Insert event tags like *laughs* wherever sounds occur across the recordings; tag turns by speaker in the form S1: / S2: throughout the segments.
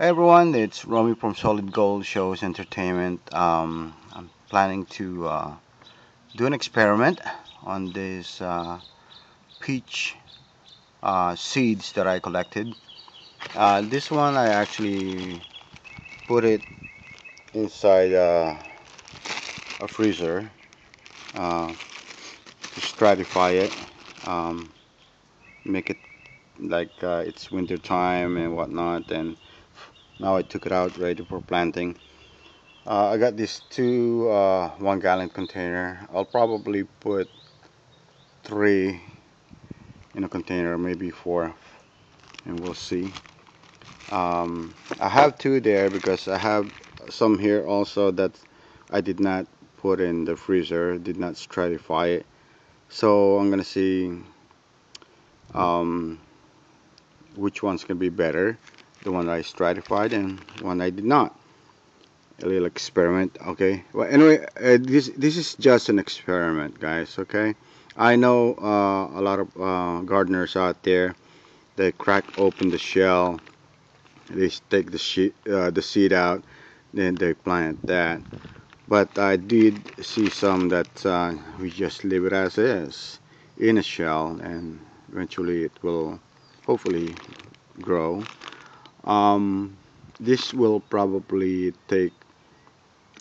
S1: Hey everyone, it's Romy from Solid Gold Shows Entertainment. Um, I'm planning to uh, do an experiment on these uh, peach uh, seeds that I collected. Uh, this one I actually put it inside uh, a freezer uh, to stratify it, um, make it like it's winter time and whatnot and now I took it out ready for planting. Uh, I got these two uh, one gallon container. I'll probably put three in a container maybe four and we'll see. Um, I have two there because I have some here also that I did not put in the freezer did not stratify it. So I'm gonna see um, which one's gonna be better the one I stratified and one I did not. A little experiment okay? Well anyway uh, this this is just an experiment guys okay? I know uh, a lot of uh, gardeners out there they crack open the shell they take the, sheet, uh, the seed out then they plant that. But I did see some that uh, we just leave it as is in a shell and eventually it will hopefully grow um, this will probably take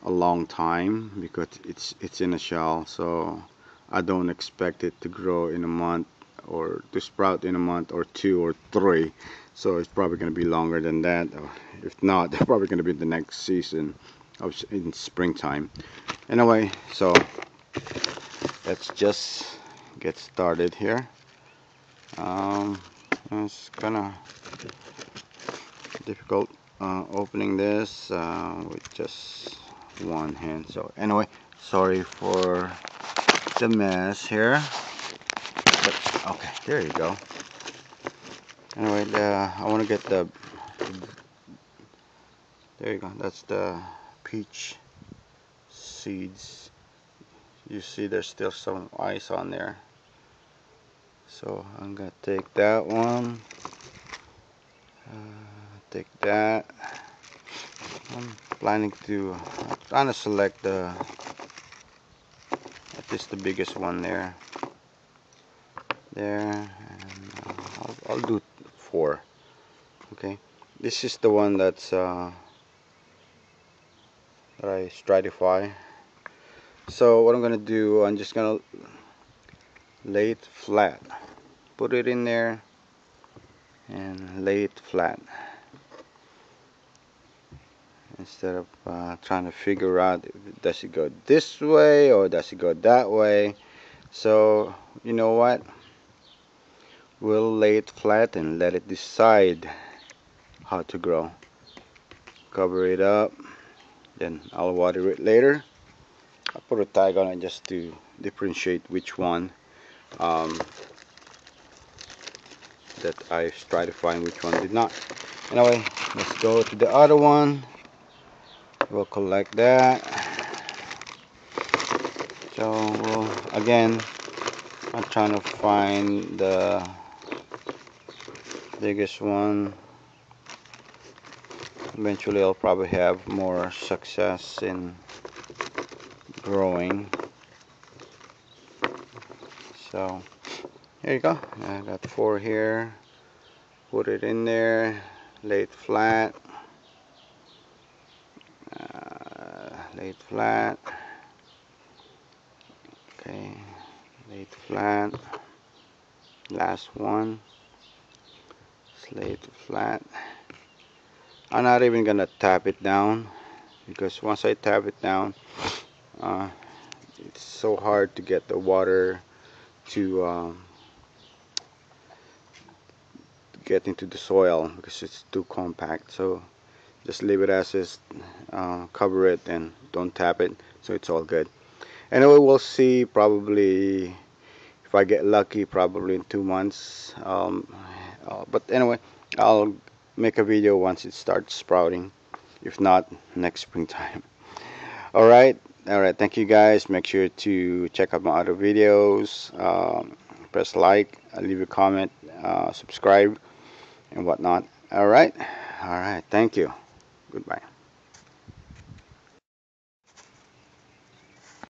S1: a long time because it's it's in a shell so I don't expect it to grow in a month or to sprout in a month or two or three. So it's probably going to be longer than that. If not *laughs* probably going to be the next season of in springtime. Anyway so let's just get started here. Um, it's gonna difficult uh, opening this uh, with just one hand. So anyway sorry for the mess here. But okay there you go. Anyway the, I want to get the there you go that's the peach seeds. You see there's still some ice on there. So I'm gonna take that one. Uh, take that. I'm planning to I'm trying to select the at least the biggest one there. There and uh, I'll, I'll, do four. Okay. This is the one that's uh, that I stratify. So what I'm gonna do I'm just gonna lay it flat. Put it in there and lay it flat instead of uh, trying to figure out does it go this way or does it go that way? So you know what? We'll lay it flat and let it decide how to grow. Cover it up then I'll water it later. I'll put a tag on it just to differentiate which one um, that I try to find which one did not. Anyway let's go to the other one we'll collect that. So we'll again I'm trying to find the biggest one. Eventually I'll probably have more success in growing. So here you go. I got four here. Put it in there. Lay it flat lay it flat. Okay lay it flat. Last one. Lay it flat. I'm not even gonna tap it down because once I tap it down uh, it's so hard to get the water to um, get into the soil because it's too compact. So just leave it as is uh, cover it and don't tap it so it's all good anyway we'll see probably if I get lucky probably in two months um, uh, but anyway I'll make a video once it starts sprouting if not next springtime *laughs* alright alright thank you guys make sure to check out my other videos um, press like leave a comment uh, subscribe and whatnot alright All right. Thank you. Goodbye.